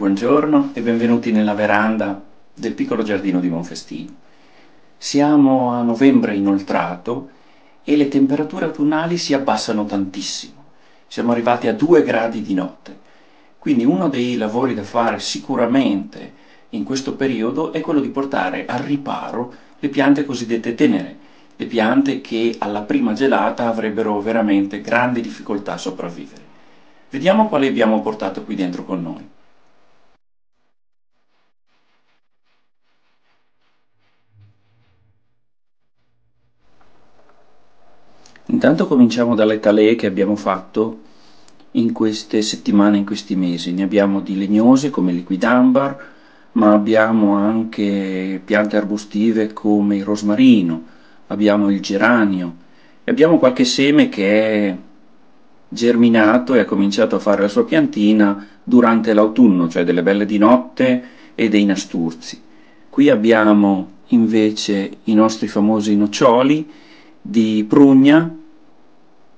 Buongiorno e benvenuti nella veranda del piccolo giardino di Monfestino. Siamo a novembre inoltrato e le temperature autunnali si abbassano tantissimo. Siamo arrivati a 2 gradi di notte. Quindi uno dei lavori da fare sicuramente in questo periodo è quello di portare al riparo le piante cosiddette tenere, le piante che alla prima gelata avrebbero veramente grandi difficoltà a sopravvivere. Vediamo quali abbiamo portato qui dentro con noi. Intanto cominciamo dalle talee che abbiamo fatto in queste settimane, in questi mesi. Ne abbiamo di legnose come liquidambar, ma abbiamo anche piante arbustive come il rosmarino, abbiamo il geranio e abbiamo qualche seme che è germinato e ha cominciato a fare la sua piantina durante l'autunno, cioè delle belle di notte e dei nasturzi. Qui abbiamo invece i nostri famosi noccioli di prugna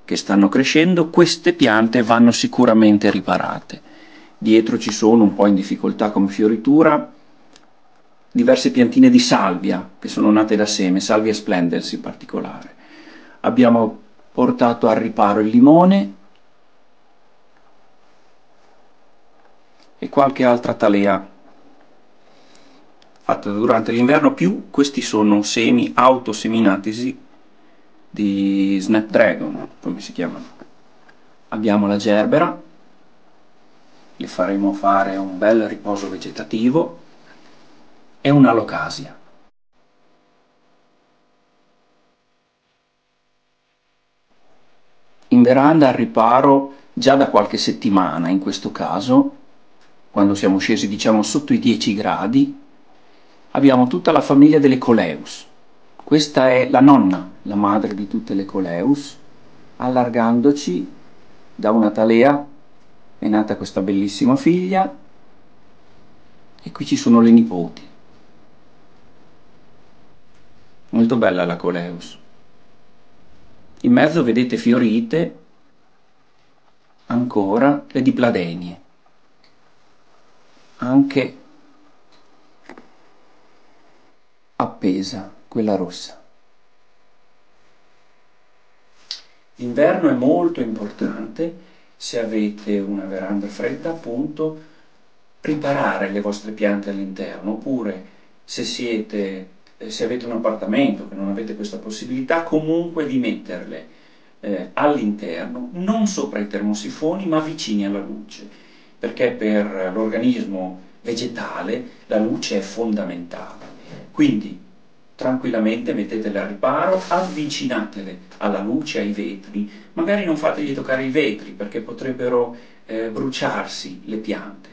che stanno crescendo, queste piante vanno sicuramente riparate. Dietro ci sono un po' in difficoltà come fioritura diverse piantine di salvia che sono nate da seme, salvia splendens in particolare. Abbiamo portato al riparo il limone e qualche altra talea fatta durante l'inverno, più questi sono semi autoseminatisi di Snapdragon, come si chiamano. Abbiamo la gerbera, gli faremo fare un bel riposo vegetativo e una locasia. In veranda al riparo già da qualche settimana in questo caso, quando siamo scesi diciamo sotto i 10 gradi, abbiamo tutta la famiglia delle Coleus, questa è la nonna, la madre di tutte le coleus. Allargandoci da una talea è nata questa bellissima figlia e qui ci sono le nipoti. Molto bella la coleus. In mezzo vedete fiorite ancora le dipladenie. Anche appesa quella rossa. L'inverno è molto importante se avete una veranda fredda, appunto, riparare le vostre piante all'interno, oppure se, siete, eh, se avete un appartamento che non avete questa possibilità, comunque di metterle eh, all'interno, non sopra i termosifoni, ma vicini alla luce, perché per l'organismo vegetale la luce è fondamentale. Quindi tranquillamente mettetele a riparo, avvicinatele alla luce, ai vetri, magari non fategli toccare i vetri perché potrebbero eh, bruciarsi le piante.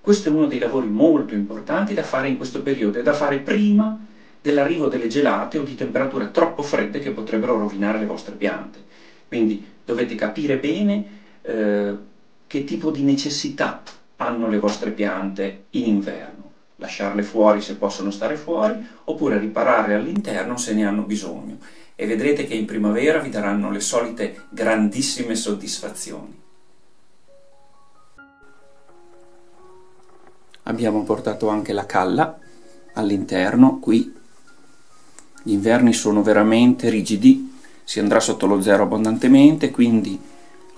Questo è uno dei lavori molto importanti da fare in questo periodo e da fare prima dell'arrivo delle gelate o di temperature troppo fredde che potrebbero rovinare le vostre piante. Quindi dovete capire bene eh, che tipo di necessità hanno le vostre piante in inverno lasciarle fuori se possono stare fuori, oppure riparare all'interno se ne hanno bisogno. E vedrete che in primavera vi daranno le solite grandissime soddisfazioni. Abbiamo portato anche la calla all'interno, qui gli inverni sono veramente rigidi, si andrà sotto lo zero abbondantemente, quindi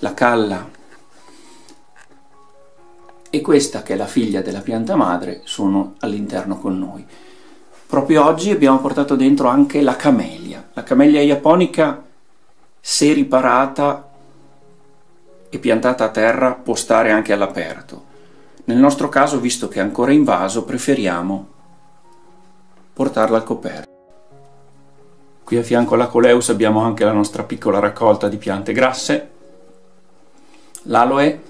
la calla e questa che è la figlia della pianta madre sono all'interno con noi. Proprio oggi abbiamo portato dentro anche la camellia. La camellia japonica, se riparata e piantata a terra, può stare anche all'aperto. Nel nostro caso, visto che è ancora in vaso, preferiamo portarla al coperto. Qui a fianco alla coleus abbiamo anche la nostra piccola raccolta di piante grasse, l'aloe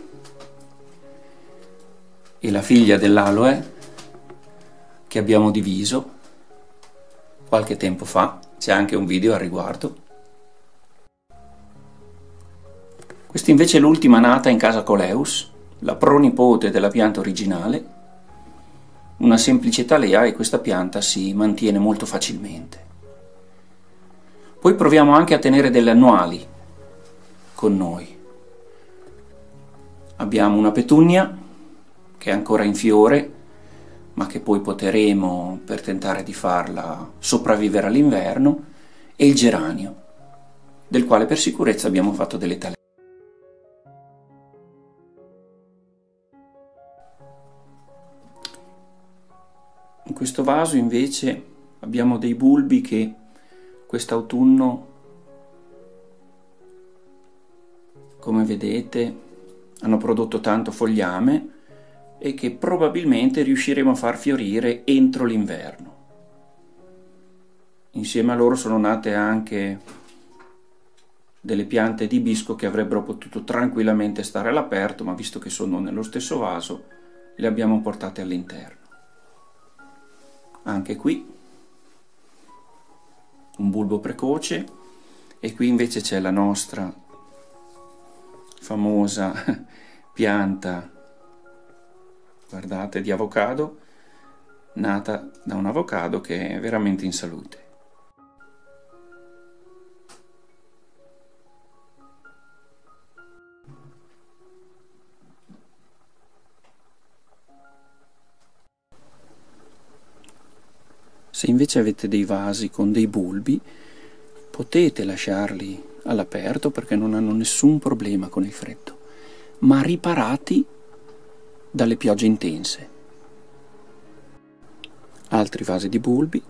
e la figlia dell'aloe che abbiamo diviso qualche tempo fa, c'è anche un video al riguardo. Questa invece è l'ultima nata in casa Coleus, la pronipote della pianta originale, una semplice talea e questa pianta si mantiene molto facilmente. Poi proviamo anche a tenere delle annuali con noi. Abbiamo una petunia che è ancora in fiore, ma che poi poteremo per tentare di farla sopravvivere all'inverno, e il geranio, del quale per sicurezza abbiamo fatto delle talette. In questo vaso invece abbiamo dei bulbi che quest'autunno, come vedete, hanno prodotto tanto fogliame e che probabilmente riusciremo a far fiorire entro l'inverno. Insieme a loro sono nate anche delle piante di bisco che avrebbero potuto tranquillamente stare all'aperto, ma visto che sono nello stesso vaso, le abbiamo portate all'interno. Anche qui un bulbo precoce e qui invece c'è la nostra famosa pianta, guardate, di avocado, nata da un avocado che è veramente in salute. Se invece avete dei vasi con dei bulbi, potete lasciarli all'aperto perché non hanno nessun problema con il freddo, ma riparati dalle piogge intense. Altri vasi di bulbi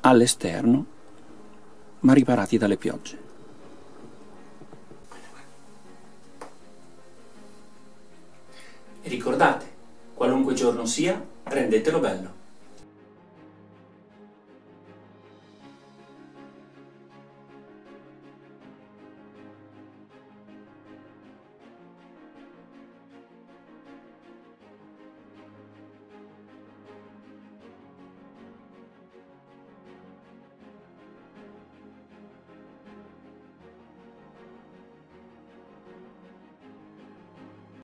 all'esterno, ma riparati dalle piogge. E ricordate, qualunque giorno sia, rendetelo bello.